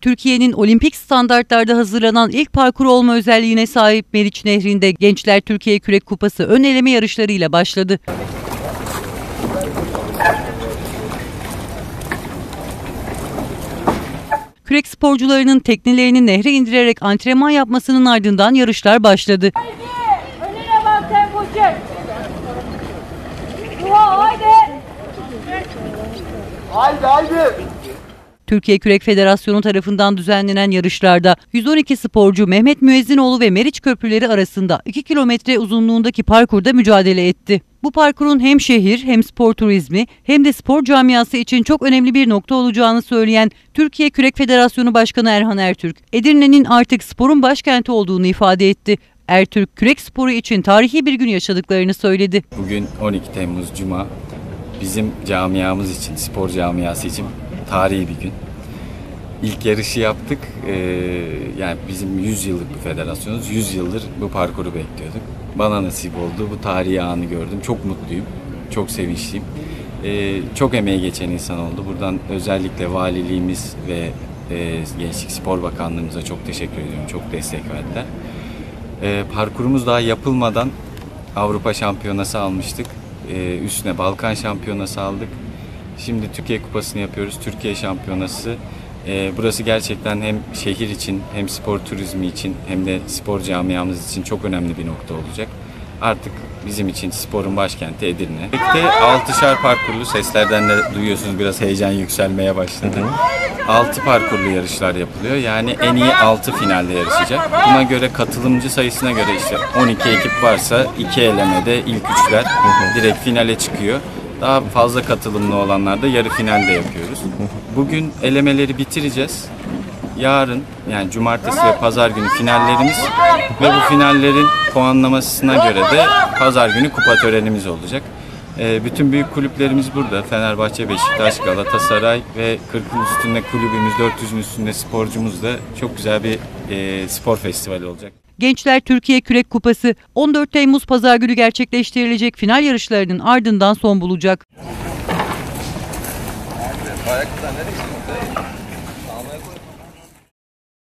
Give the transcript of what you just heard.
Türkiye'nin olimpik standartlarda hazırlanan ilk parkur olma özelliğine sahip Meriç Nehri'nde Gençler Türkiye Kürek Kupası ön eleme yarışlarıyla başladı. Kürek sporcularının teknelerini nehre indirerek antrenman yapmasının ardından yarışlar başladı. Haydi haydi. Türkiye Kürek Federasyonu tarafından düzenlenen yarışlarda 112 sporcu Mehmet Müezzinoğlu ve Meriç Köprüleri arasında 2 kilometre uzunluğundaki parkurda mücadele etti. Bu parkurun hem şehir hem spor turizmi hem de spor camiası için çok önemli bir nokta olacağını söyleyen Türkiye Kürek Federasyonu Başkanı Erhan Ertürk, Edirne'nin artık sporun başkenti olduğunu ifade etti. Ertürk, kürek sporu için tarihi bir gün yaşadıklarını söyledi. Bugün 12 Temmuz Cuma. Bizim camiamız için, spor camiası için tarihi bir gün. İlk yarışı yaptık. Ee, yani bizim 100 yıllık bir federasyonuz. 100 yıldır bu parkuru bekliyorduk. Bana nasip oldu. Bu tarihi anı gördüm. Çok mutluyum. Çok sevinçliyim. Ee, çok emeği geçen insan oldu. Buradan özellikle valiliğimiz ve e, Gençlik Spor Bakanlığımıza çok teşekkür ediyorum. Çok destek verdiler. Ee, parkurumuz daha yapılmadan Avrupa Şampiyonası almıştık. Ee, üstüne Balkan Şampiyonası aldık. Şimdi Türkiye Kupası'nı yapıyoruz. Türkiye Şampiyonası. Ee, burası gerçekten hem şehir için hem spor turizmi için hem de spor camiamız için çok önemli bir nokta olacak. Artık bizim için sporun başkenti Edirne. Birlikte 6'şar parkurlu seslerden de duyuyorsunuz biraz heyecan yükselmeye başladı. 6 parkurlu yarışlar yapılıyor. Yani en iyi 6 finalde yarışacak. Buna göre katılımcı sayısına göre işte 12 ekip varsa 2 elemede ilk üçler direkt finale çıkıyor. Daha fazla katılımlı olanlar da yarı finalde yapıyoruz. Bugün elemeleri bitireceğiz. Yarın yani cumartesi ve pazar günü finallerimiz ve bu finallerin puanlamasına göre de pazar günü kupa törenimiz olacak. Ee, bütün büyük kulüplerimiz burada. Fenerbahçe, Beşiktaş, Galatasaray ve 40'ın üstünde kulübümüz, 400'ün üstünde sporcumuz da çok güzel bir e, spor festivali olacak. Gençler Türkiye Kürek Kupası 14 Temmuz Pazar günü gerçekleştirilecek final yarışlarının ardından son bulacak. Ayakta nereye